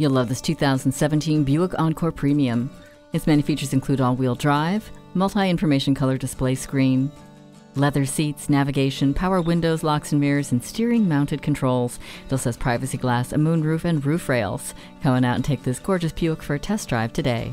You'll love this 2017 Buick Encore Premium. Its many features include all wheel drive, multi information color display screen, leather seats, navigation, power windows, locks and mirrors, and steering mounted controls. It also has privacy glass, a moonroof, and roof rails. Come on out and take this gorgeous Buick for a test drive today.